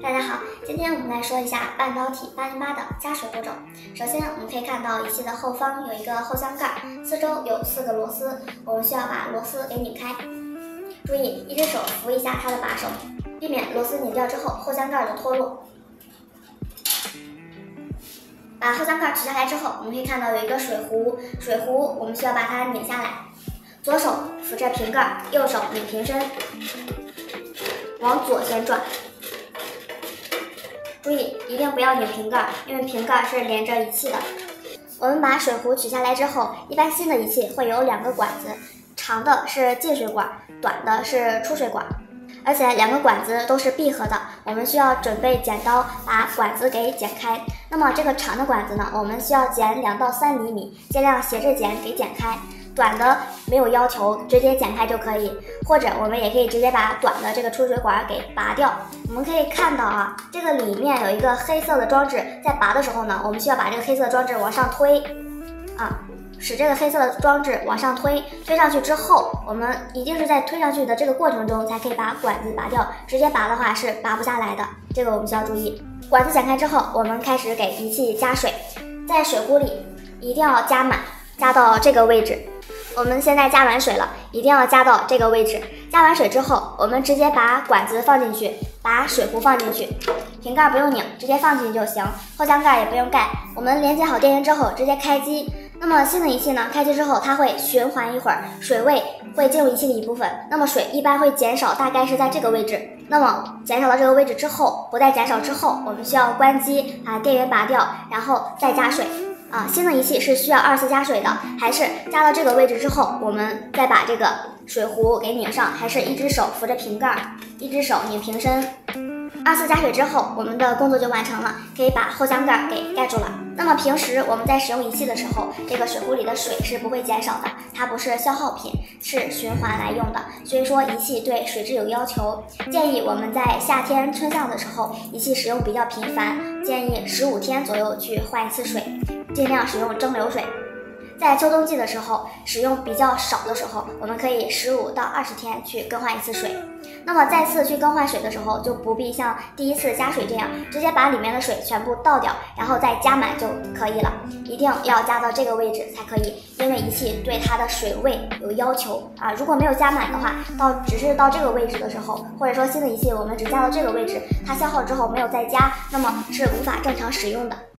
大家好，今天我们来说一下半导体八零八的加水步骤。首先，我们可以看到仪器的后方有一个后箱盖，四周有四个螺丝，我们需要把螺丝给拧开。注意，一只手扶一下它的把手，避免螺丝拧掉之后后箱盖的脱落。把后箱盖取下来之后，我们可以看到有一个水壶，水壶我们需要把它拧下来。左手扶着瓶盖，右手拧瓶身，往左旋转。注意，一定不要拧瓶盖，因为瓶盖是连着仪器的。我们把水壶取下来之后，一般新的仪器会有两个管子，长的是进水管，短的是出水管，而且两个管子都是闭合的。我们需要准备剪刀把管子给剪开。那么这个长的管子呢，我们需要剪两到三厘米，尽量斜着剪给剪开。短的没有要求，直接剪开就可以，或者我们也可以直接把短的这个出水管给拔掉。我们可以看到啊，这个里面有一个黑色的装置，在拔的时候呢，我们需要把这个黑色的装置往上推，啊，使这个黑色的装置往上推，推上去之后，我们一定是在推上去的这个过程中才可以把管子拔掉，直接拔的话是拔不下来的，这个我们需要注意。管子剪开之后，我们开始给仪器加水，在水壶里一定要加满，加到这个位置。我们现在加完水了，一定要加到这个位置。加完水之后，我们直接把管子放进去，把水壶放进去，瓶盖不用拧，直接放进去就行。后箱盖也不用盖。我们连接好电源之后，直接开机。那么新的仪器呢？开机之后，它会循环一会儿，水位会进入仪器的一部分。那么水一般会减少，大概是在这个位置。那么减少到这个位置之后，不再减少之后，我们需要关机，把电源拔掉，然后再加水。啊，新的仪器是需要二次加水的，还是加到这个位置之后，我们再把这个水壶给拧上，还是一只手扶着瓶盖，一只手拧瓶身。二次加水之后，我们的工作就完成了，可以把后箱盖给盖住了。那么平时我们在使用仪器的时候，这个水壶里的水是不会减少的，它不是消耗品，是循环来用的。所以说仪器对水质有要求，建议我们在夏天春夏的时候，仪器使用比较频繁，建议十五天左右去换一次水。尽量使用蒸馏水，在秋冬季的时候使用比较少的时候，我们可以十五到二十天去更换一次水。那么再次去更换水的时候，就不必像第一次加水这样，直接把里面的水全部倒掉，然后再加满就可以了。一定要加到这个位置才可以，因为仪器对它的水位有要求啊。如果没有加满的话，到只是到这个位置的时候，或者说新的仪器我们只加到这个位置，它消耗之后没有再加，那么是无法正常使用的。